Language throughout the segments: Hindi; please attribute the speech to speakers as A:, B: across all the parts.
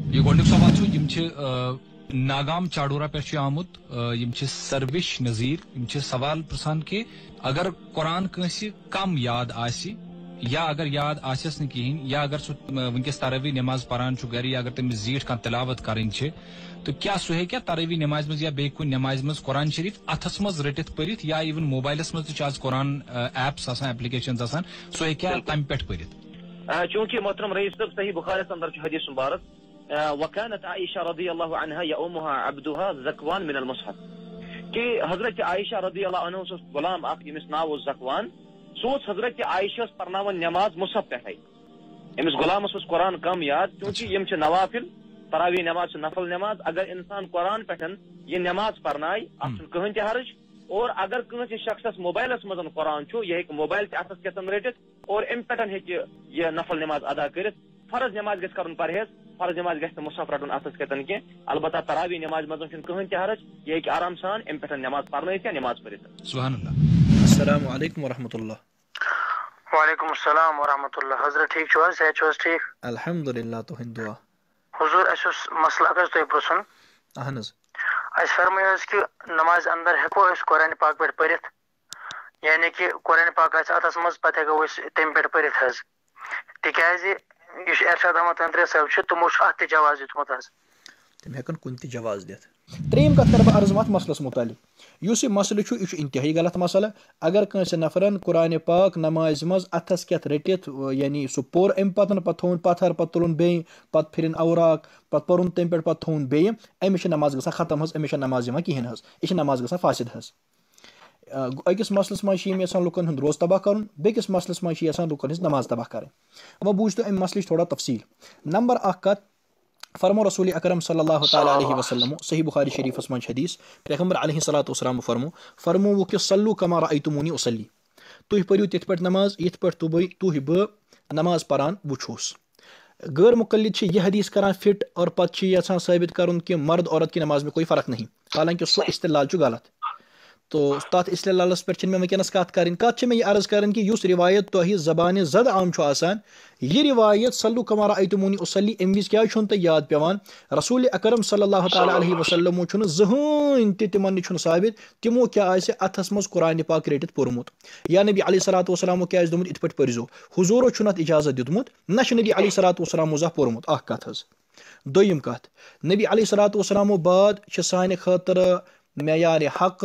A: ये गोडनिक सवाल नागाम चाडोरा पे आमुत सर्विश नजीर सवाल प्रसान के अगर कुरान कंसी कम याद आसी या अगर याद आसस न कहें या अगर सह वनकस तरावी नमाज़ पान गर या अगर तमिस जीठ कह तिलावत करें तो क्या सह हे क्या तरावी नमाज़ मज या बे कुन नमाज़ मज कुरान शरीफ अथस मज रटित परित या इवन मोबाइलस मज आज कुरान एप्स एप्लीकेशन सह हे क्या तम पे परित?
B: चूँकि मोहतरम रईस सही बुखारी अंदर हदीस मुबारक। वकानत आयशा रदी अल्लाह अनहा यउमुहा अब्दुहा जकवान मिन मुसहफ कि हज़रत आयशा रदी अल्लाह गुलाम अख नाव जकवान सो हज़रत आयशा पर्नावन नमाज़ मुसहफ पे अमिस गुलामस कुरान कम याद क्योंकि यम नवाफिल तरावी नमाज़ नफल नमाज़ अगर इंसान कुरान पे यह नमाज़ पर्नाय कहन तर्ज और अगर कंस शख्स मोबाइलस मज कुरान यह मोबाइल अथस केतन रटित और अम पे यह नफल नमाज़ अदा कर फ़र्ज़ नमाज़ गस कर परहेज फ़र्ज़ नमाज़ गस मुसफ रटन अथस केतन कह अलबत् तरावी नमाज़ मज कहन तर्ज यह आराम सान अम पे नमाज़ पर्न या नमाज़ पढ़
C: वालेकुम अस्सलाम वरहमतुल्लाह हज़रत ठीक छो सेहत छो ठीक
D: अल्हम्दुलिल्लाह तो हिंदुआ
C: हुजूर अस मसला कस तो पुछन
D: अहन
C: अस फरमायो कि नमाज़ अंदर हेको अस कुरान पाक पे पढ़ित यानी कि कुरान पाक आस अतस मज पत हेको अस तम पे पढ़ित हज तिकाज यह इरशाद अहमद तंत्रे साहब तमो अत जवाज दितमुत हज
D: तम हेकन कुन जवाज दित त्रेम कत कर अर्ज़ मत मसलस मुतालिक इस मसल यह इंतहाई गलत मसल अगर कंस नफरन कुरान पाक नमाज़ मज अथस कत रटित यानी सह पोर अम पतन पत थोन पत्थर पत तुलन बे पत फिरन औराक पत पुन तम पे पत थोन बे अमिस नमाज़ ग खत्म हज अमिस नमाज़ दिवान कहें हज यह नमाज़ ग फासिद हज अकिस मसलस मज यसान लुकन हंद रोज तबाह कर बेकिस मसलस मज यसान लुकन हज नमाज़ तबाह कर वह बूझ तो अम मसल थोड़ा तफसील नंबर अख कत फरमो रसूल अक्रम सल्लल्लाहु अलैहि वसल्लम सही बुखारी शरीफ मज हदीस पैगंबर अलैहि सलात वसलाम फरमो फरमो वो कि सल्लु कमार आयतुमूनी उसली तुह पढ़ियो तिथ पे नमाज़ यथ पे तुह तुह बह नमाज़ परान वुछोस गैर मुकलद यह हदीस करान फिट और पत यहाँ साबित कर कि मर्द औरत की नमाज़ में कोई फ़र्क नहीं हालाँकि सो इस्तेलाल गलत तो तथ इस्लालस पे मे वनस कत कर कत अर्ज़ कर कि उस रिवायत तह जबान जद आम आसान। यह रिवायत सल्लु कमारा अतमूनी उसली अम विज क्या तुम याद पेवान रसूल अकरम अलैहि वसल्लम जहन तिमन साबित। तिमो क्या अथस मज कुरान पाक रटित पोर्मुत। या नबी अली सलात वसलामो क्या दोमुत इत पे पर्जो। हुजूरो अत इजाज़त दितमुत नबी अली सलात वसलाम जा पोर्मुत। कत कत। नबी अली सलात वसलामो बाद सान खतर मैार हक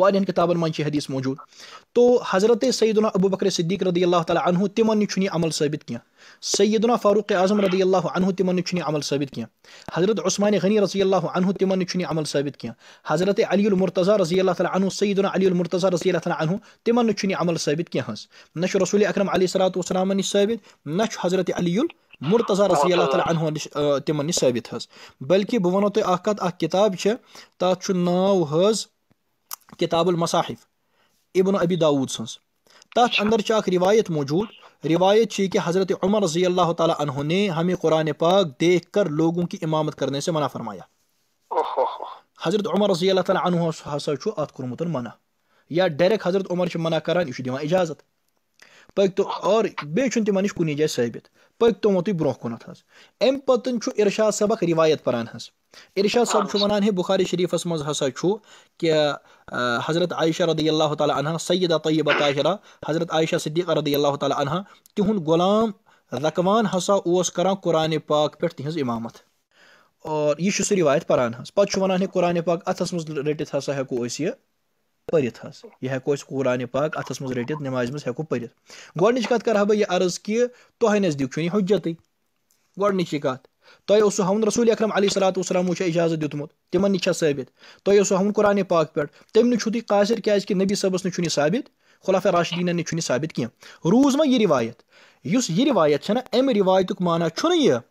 D: वारियन किताबन मन हदीस मौजूद तो हज़रत सैदना अबू बकर सिद्दीक रदी अल्लाह तआला तिमन छु अमल साबित किया सैदना फारूक आज़म रदी अल्लाह तिमन छु अमल साबित किया हज़रत उस्मान गनी रज़ी अल्लाह तिमन छु अमल साबित किया हज़रत अली मुर्तज़ा रज़ी अल्लाह अनहु सैदना अली मुर्तज़ा रज़ी अल्लाह अनहु तिमन छु अमल साबित किया हस न रसूल अकरम अलैहि सलातु वसलाम नि साबित न हज़रत अली मुर्तज़ा रज़ी अल्लाह तआला अनहु तिमन नि साबित बल्कि बह वनो तह अख कत किताब तथ नाव हज किताबुल मसाहिफ इबन अबी दाऊद सज तथ अंदर अख रिवायत मौजूद। रिवायत कि हज़रत उमर रज़ी अल्लाह तु ने हमें कुरान पाक देख कर लोगों की इमामत करने से मना फरमाया। हज़रत उमर रज़ी अल्लाह तु हसा अत कोर्मुत मना। या डायरेक्ट हज़रत उमर मना करान यह दिवान इजाज़त। पक तो और बे तिमन नश कुन जाए साबित पक तो तुम ब्रोह कुन अम पतन इरशाद सबक रिवायत परान हज इरशाद सब वन है बुखारी शरीफस मज हसा कि हज़रत आयशा रदी अल्लाह तह सैदा तय्यबा ताहिरा हज़रत आयशा सिद्दीक़ रदी अल्लाह तह तिहुंद गुलाम रकवान हसा ओस करान कुरान पाक पे तिहज इमामत। और यह सह रिवायत परान पे वन कुरान पाक अथस मज रटित हसा हेको यह पढ़ित यह हेको कुरान पाक अथस मज रटित नमाज़ मज हेको पढ़ित गोडनिच कत कर बह यह अर्ज़ कि तह नज़दीक हजत गोडनिच कत तह हमन रसूल अक्रम अली सलात वसलाम इजाज़त दितमुत तिमन नश साबित तह हमन कुरान पाक पे तम नु कासिर क्या कि नबी सबस नु साबित खुलाफ राशिदीन नु साबित कह रूज मा यह रिवायत इस यह रिवायत अम रिवायत माना यह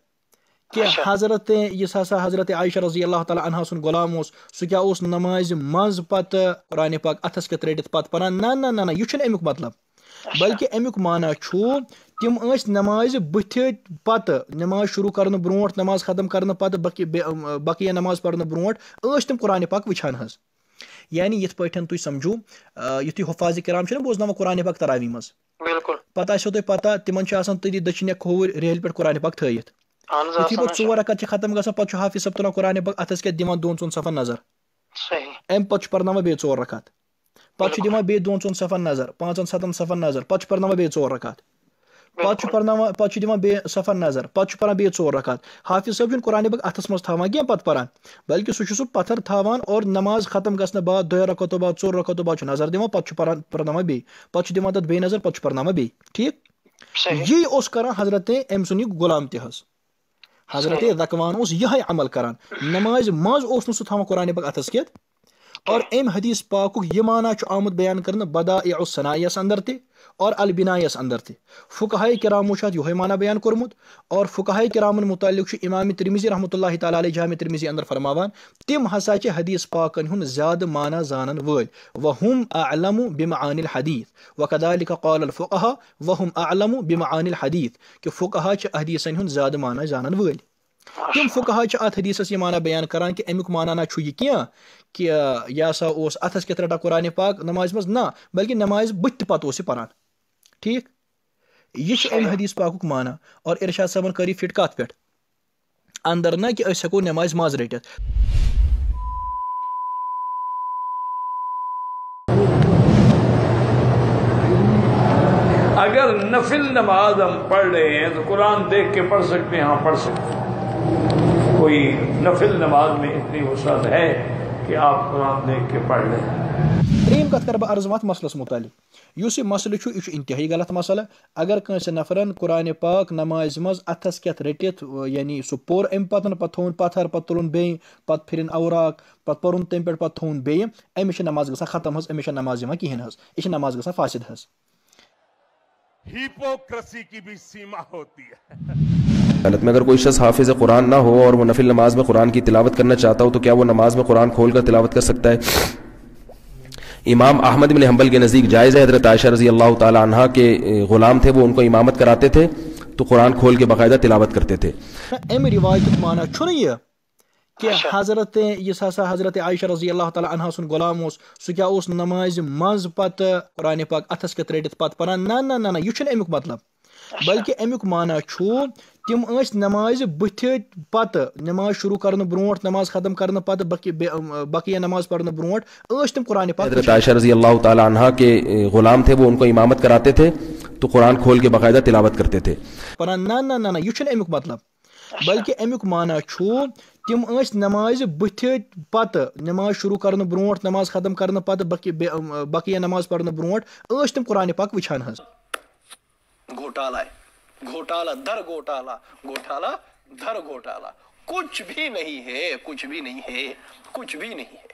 D: कि हज़रत इस हसा हज़रत आयशा रज़ी अल्लाह तला अनहा सुन गुलाम सह क्या नमाज़ मज पत कुरान पाक अथस के रटित पत परान ना ना ना यह अमुक मतलब बल्कि अमुक माना तिम नमाज़ बुथ पत नमाज़ शुरू कर ब्रो नमाज़ खत्म कर पत बकिया नमाज़ पढ़ने ब्रो तिम कुरान पाक वुचान हज यानी यिथ पठन तुम समझू युथु हफाज कराम बोजन कुरान पाक तरावी मज
C: बिल्कुल।
D: पता तुम पता तिमन तति दचिन खोर रेल पे कुरान पाक थत युथि पे चोर रकत खत्म ग पे हाफिज सब तुलान कुरान पाक अथस क्या दिवान दोन चोन सफन नज़र अम पे पर्ना बे चोर रकत पे दिवान बे दोन चोन सफन नज़र पांचन सतन सफन नज़र पे पर्ना बे चोर रकत पे पर्ना पे दिवान बे सफन नज़र पे परान बे चोर रकत हाफिज सब कुरान पाक अथस मज थावान क्या पे परान बल्कि सह सह पत्थर थावान और नमाज़ खत्म गसन बाद दो रकतो बाद चोर रकतो बाद नज़र दिवान पे परान पर्ना बे पे दिवान तथ बे नज़र पे पर्ना बे ठीक यी कर हज़रत अम सुन गुलाम तहस हज़रत रकवान यह अमल करान नमाज़ मज सह कुरान पाक अथस कित और अम हदीस पाक यह माना आमुद बयान कर बदा सनायस अंदर ति और अलबिनायस अंदर ति फ़ुकहाय करामो यह माना बयान कोरमुत और फ़ुकहाय करामन मुतलिक इमाम तिरमिजी रहमत ताल जाम तिरमिजी अंदर फरमावान, तिम हसा हदीस पाकन हुन ज़्यादा माना जानन वल वहुम अअलमु बिमानिल हदीस। वकदालिक क़ाल फ़ुकहा, वहुम अअलमु बिमानिल हदीस। कि फ़ुकहा हदीसन ज़्यादा माना जानन वल तिम फ़ुकहा अत हदीसस यह माना बयान करान कि अमुक माना ना यह क्या कि यह हसा अथस कत रटा कुरान पाक नमाज़ मज ना बल्कि नमाज़ बुत पत परान ठीक यह अम हदीस पाक माना और इरशाद सबन करी फिट कत पे अंदर ना कि हेको नमाज़ मज रटित
E: अगर नफिल नमाज़ हम पढ़ रहे हैं तो कुरान देख के पढ़ सकते हैं हाँ पढ़ सकते हैं कोई नफिल नमाज़ में इतनी वसत है कि आप कुरान देख के पढ़ लें।
D: त्रीम कत कर बह अर्ज़ मत मसलस मुतलिक। यह मसल यह इंतहाई गलत मसल। अगर कंस नफरन कुरान पाक नमाज़ मज अथस कत रटित यानी सह पोर अम पतन पे थोन पत्थर पे तुलन बे पे फिरन औराक पे पुन तम पे पे थोन बे अमिस नमाज़ ग खत्म अमिस नमाज़ दिवान कहें यह नमाज़ ग फासिद
F: हिपोक्रेसी की भी सीमा होती है।
G: हालत में अगर कोई शख्स हाफिज कुरान ना हो और वो नफिल नमाज़ में कुरान की तिलावत करना चाहता हो तो क्या वो नमाज़ में कुरान खोल कर तिलावत कर सकता है? इमाम अहमद बिन हम्बल के नज़दीक जायज़ है। हज़रत आयशा रज़ी अल्लाह तहा के ग़ुलाम थे वो उनको इमामत कराते थे तो कुरान खोल के बाकायदा तिलावत करते थे।
D: रिवायत माना कि हज़रत यस हसा हज़रत आयशा रज़ी अल्लाह अनहा सुन गुलाम ओस सु क्या ओस नमाज़ मज पत कुरान पाक अथस के रटित पत परान ना ना ना ना यह अमुक मतलब। बल्कि अमुक माना तिम नमाज़ बुथ पत नमाज़ शुरू कर ब्रोट नमाज़ खत्म कर पत बकिया नमाज़ पढ़ने ब्रोट तिम कुरान पाक
G: हज़रत आयशा रज़ी अल्लाह ताला अनहा के गुलाम थे वो उनको इमामत कराते थे तो कुरान खोल के बाकायदा तिलावत करते थे
D: परान ना ना ना ना यह अमुक मतलब बल्कि अमुक माना तिम नमाज़ बुथ पत नमाज़ शुरू कर ब्रोट नमाज़ खत्म कर पत बकिया नमाज़ पढ़ने ब्रोट तिम कुरान पाक वुचान
H: घोटाला है घोटाला दर घोटाला घोटाला दर घोटाला कुछ भी नहीं है कुछ भी नहीं है कुछ भी नहीं है